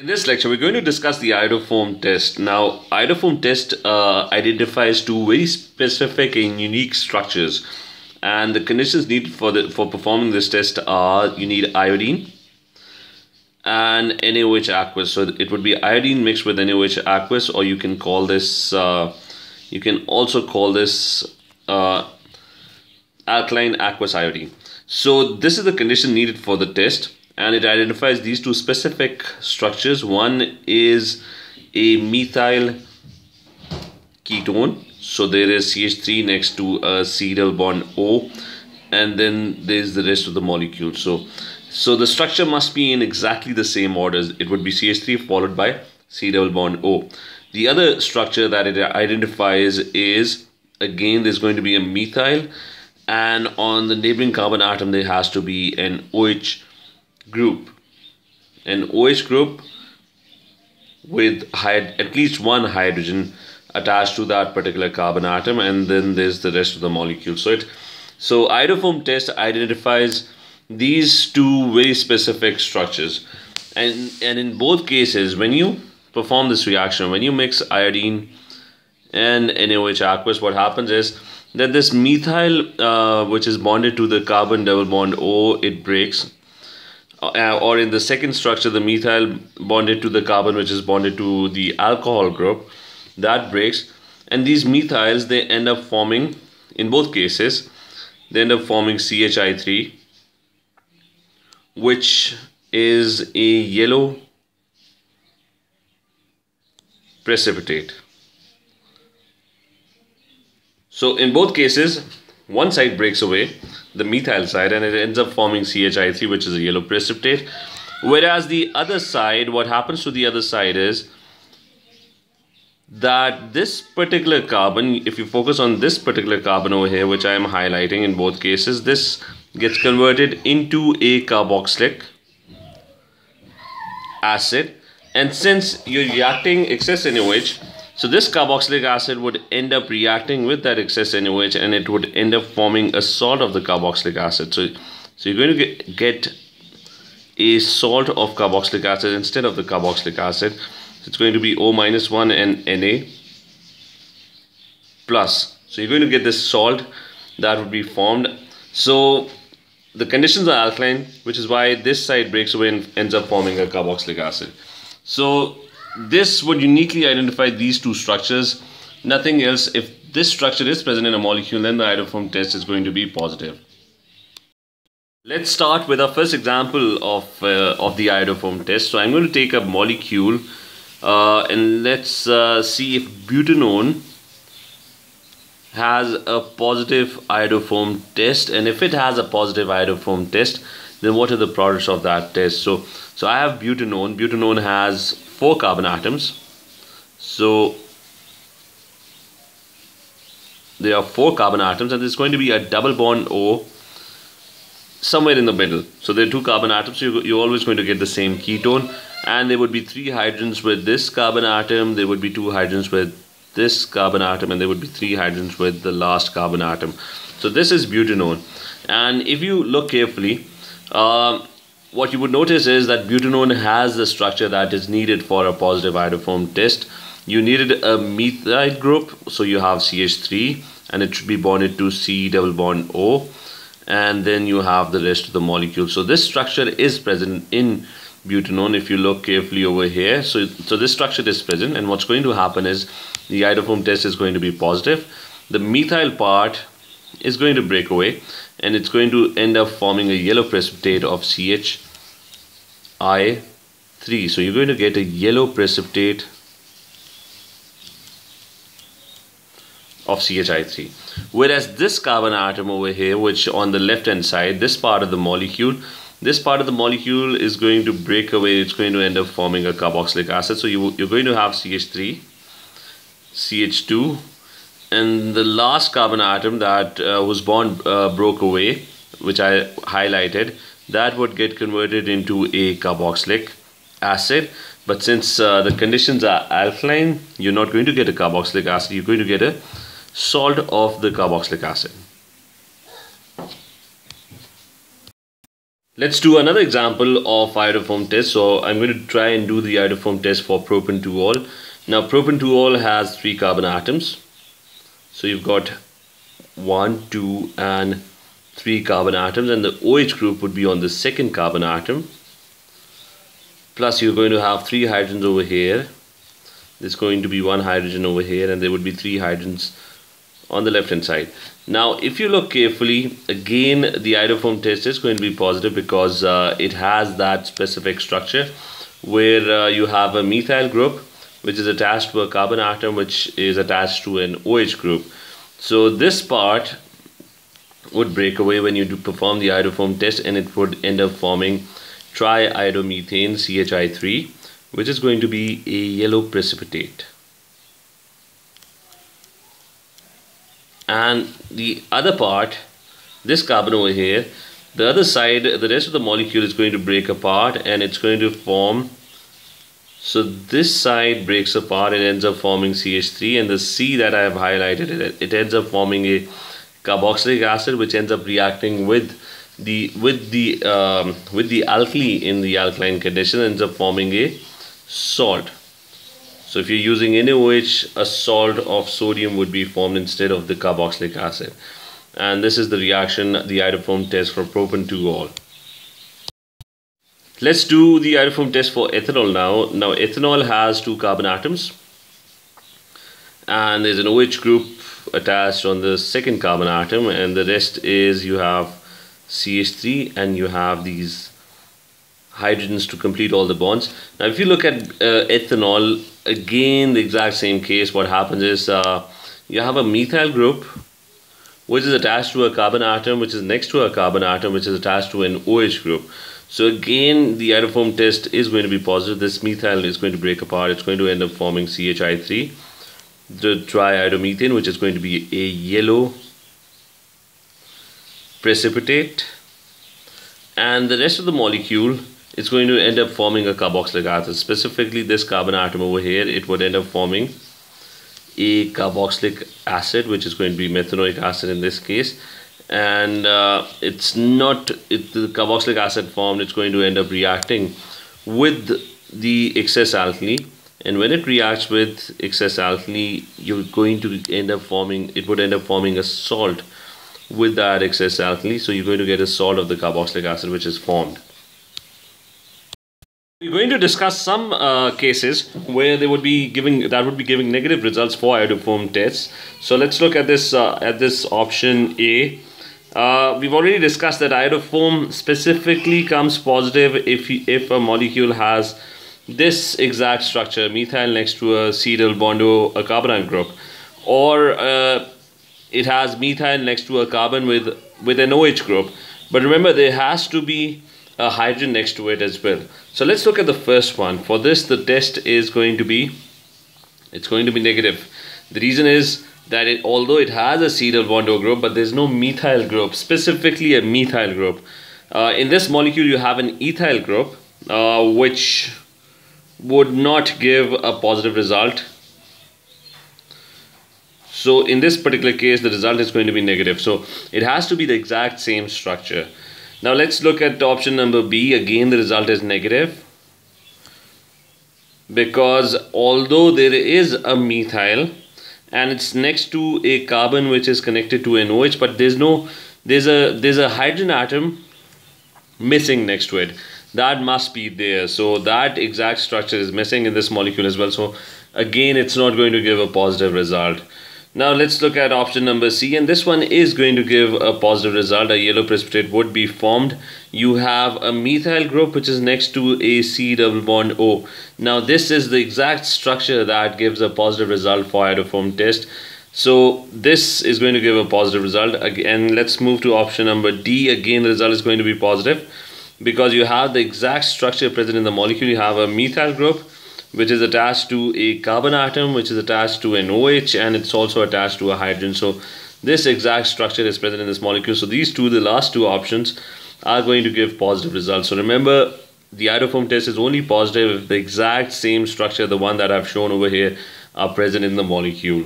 In this lecture, we're going to discuss the iodoform test. Now, iodoform test uh, identifies two very specific and unique structures. And the conditions needed for, the, for performing this test are you need iodine and NaOH aqueous. So it would be iodine mixed with NaOH aqueous or you can call this, uh, you can also call this uh, alkaline aqueous iodine. So this is the condition needed for the test and it identifies these two specific structures. One is a methyl ketone. So there is CH3 next to a C double bond O and then there's the rest of the molecule. So, so the structure must be in exactly the same order. It would be CH3 followed by C double bond O. The other structure that it identifies is again there's going to be a methyl and on the neighboring carbon atom there has to be an OH group. An OH group with at least one hydrogen attached to that particular carbon atom and then there's the rest of the molecule. So it so iodoform test identifies these two very specific structures. And and in both cases when you perform this reaction when you mix iodine and NaOH aqueous what happens is that this methyl uh, which is bonded to the carbon double bond O it breaks uh, or in the second structure the methyl bonded to the carbon which is bonded to the alcohol group that breaks. And these methyls they end up forming in both cases they end up forming CHI3 which is a yellow precipitate. So in both cases one side breaks away the methyl side and it ends up forming CHI3 which is a yellow precipitate. Whereas the other side what happens to the other side is that this particular carbon if you focus on this particular carbon over here which I am highlighting in both cases this gets converted into a carboxylic acid. And since you're reacting excess NaOH so this carboxylic acid would end up reacting with that excess NaOH and it would end up forming a salt of the carboxylic acid. So, so you're going to get, get a salt of carboxylic acid instead of the carboxylic acid. So it's going to be O minus 1 and Na plus. So you're going to get this salt that would be formed. So the conditions are alkaline, which is why this side breaks away and ends up forming a carboxylic acid. So this would uniquely identify these two structures. Nothing else. If this structure is present in a molecule, then the iodoform test is going to be positive. Let's start with our first example of, uh, of the iodoform test. So I'm going to take a molecule uh, and let's uh, see if butanone has a positive iodoform test and if it has a positive iodoform test then what are the products of that test so so I have butanone butanone has four carbon atoms. So there are four carbon atoms and there's going to be a double bond O somewhere in the middle. So there are two carbon atoms. So you're always going to get the same ketone. And there would be three hydrogens with this carbon atom. There would be two hydrogens with this carbon atom. And there would be three hydrogens with the last carbon atom. So this is butanone and if you look carefully uh, what you would notice is that butanone has the structure that is needed for a positive iodoform test. You needed a methyl group, so you have CH3 and it should be bonded to C double bond O and then you have the rest of the molecule. So this structure is present in butanone if you look carefully over here. So, so this structure is present and what's going to happen is the iodoform test is going to be positive. The methyl part is going to break away and it's going to end up forming a yellow precipitate of CHI3 so you're going to get a yellow precipitate of CHI3 whereas this carbon atom over here which on the left hand side this part of the molecule this part of the molecule is going to break away. It's going to end up forming a carboxylic acid. So you, you're going to have CH3 CH2 and the last carbon atom that uh, was bond uh, broke away which I highlighted that would get converted into a carboxylic acid but since uh, the conditions are alkaline you're not going to get a carboxylic acid you're going to get a salt of the carboxylic acid Let's do another example of iodoform test. So I'm going to try and do the iodoform test for propan-2-ol. Now propan-2-ol has three carbon atoms. So you've got one, two and three carbon atoms and the OH group would be on the second carbon atom. Plus you're going to have three hydrogens over here. There's going to be one hydrogen over here and there would be three hydrogens on the left hand side. Now if you look carefully again the iodoform test is going to be positive because uh, it has that specific structure where uh, you have a methyl group which is attached to a carbon atom which is attached to an OH group. So this part would break away when you do perform the iodoform test and it would end up forming triiodomethane CHI3 which is going to be a yellow precipitate. and the other part this carbon over here the other side the rest of the molecule is going to break apart and it's going to form so this side breaks apart and ends up forming CH3 and the C that I have highlighted it, it ends up forming a carboxylic acid which ends up reacting with the with the um, with the alkali in the alkaline condition ends up forming a salt so if you're using NaOH, a salt of sodium would be formed instead of the carboxylic acid. And this is the reaction, the iodoform test for propan-2-ol. Let's do the iodoform test for ethanol now. Now ethanol has two carbon atoms and there's an OH group attached on the second carbon atom and the rest is you have CH3 and you have these hydrogens to complete all the bonds. Now if you look at uh, ethanol, again the exact same case, what happens is uh, you have a methyl group which is attached to a carbon atom which is next to a carbon atom which is attached to an OH group. So again the iodoform test is going to be positive. This methyl is going to break apart. It's going to end up forming CHI3 the triiodomethane which is going to be a yellow precipitate and the rest of the molecule is going to end up forming a carboxylic acid. Specifically this carbon atom over here, it would end up forming a carboxylic acid, which is going to be methanoic acid in this case. And uh, it's not, the carboxylic acid formed, it's going to end up reacting with the excess alkali. And when it reacts with excess alkali, you're going to end up forming, it would end up forming a salt with that excess alkali. So you're going to get a salt of the carboxylic acid, which is formed. We're going to discuss some uh, cases where they would be giving that would be giving negative results for iodoform tests. So let's look at this uh, at this option A. Uh, we've already discussed that iodoform specifically comes positive if if a molecule has this exact structure, methyl next to a C double bond or a carbonyl group, or uh, it has methyl next to a carbon with with an OH group. But remember, there has to be a hydrogen next to it as well. So let's look at the first one. For this, the test is going to be, it's going to be negative. The reason is that it, although it has a double bond O group, but there's no methyl group, specifically a methyl group. Uh, in this molecule, you have an ethyl group, uh, which would not give a positive result. So in this particular case, the result is going to be negative. So it has to be the exact same structure. Now let's look at option number B. Again, the result is negative because although there is a methyl and it's next to a carbon which is connected to an OH, but there's no there's a there's a hydrogen atom missing next to it. That must be there. So that exact structure is missing in this molecule as well. So again, it's not going to give a positive result. Now let's look at option number C and this one is going to give a positive result. A yellow precipitate would be formed. You have a methyl group which is next to a C double bond O. Now this is the exact structure that gives a positive result for iodoform test. So this is going to give a positive result. Again, let's move to option number D. Again, the result is going to be positive because you have the exact structure present in the molecule. You have a methyl group which is attached to a carbon atom which is attached to an OH and it's also attached to a hydrogen. So this exact structure is present in this molecule. So these two the last two options are going to give positive results. So remember the iodoform test is only positive if the exact same structure the one that I've shown over here are present in the molecule